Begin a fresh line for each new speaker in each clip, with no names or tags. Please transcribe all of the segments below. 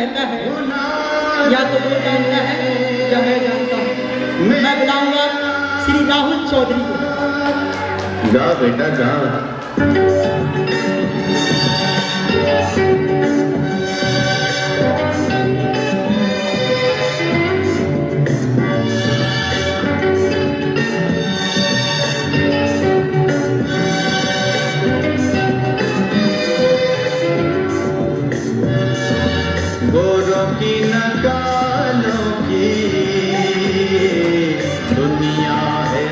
कहता है। या तो वो जानता है, या मैं जानता हूँ। मैं बुलाऊँगा श्री राहुल चौधरी को।
जा बेटा, जा।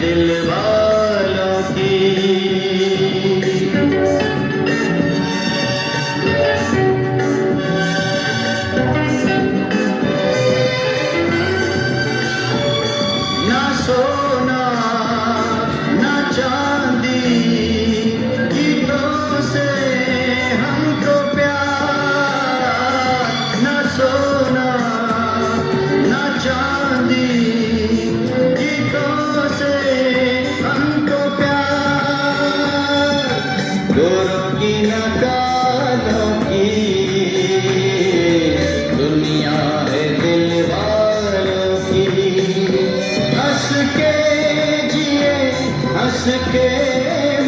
दिल वालों सोना ना चांदी गीतों से हमको प्यार। ना सोना ना चांदी गोरों दुनिया है दिल वालों की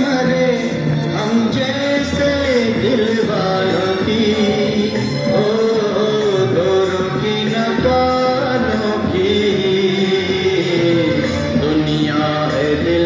मरे हम जैसे दिल की ओ गोरों की की दुनिया है दिल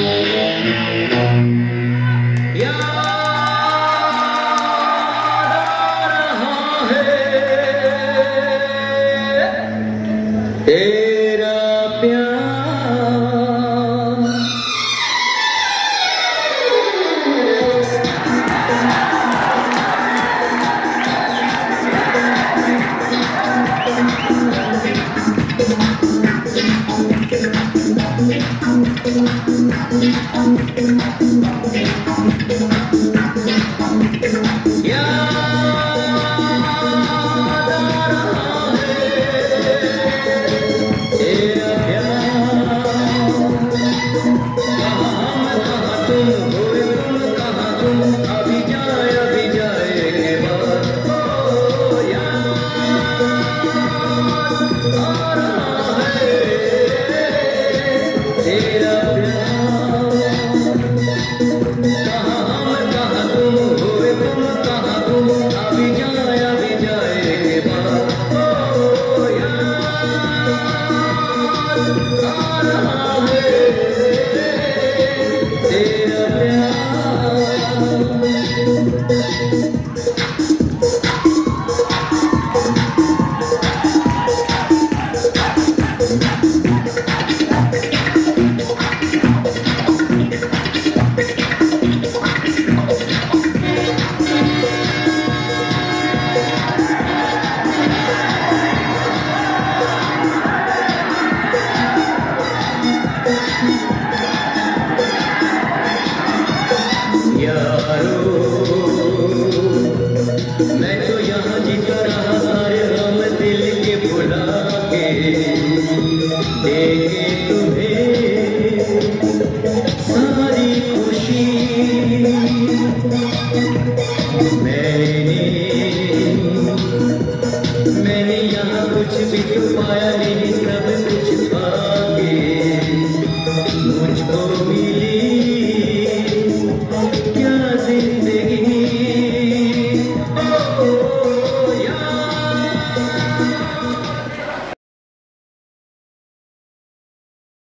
प्यार तेरा Serão मैं तो यहाँ जीता रहा सारे दिल के भुला तुम्हें सारी खुशी मैंने मैंने यहाँ कुछ भी तो पाया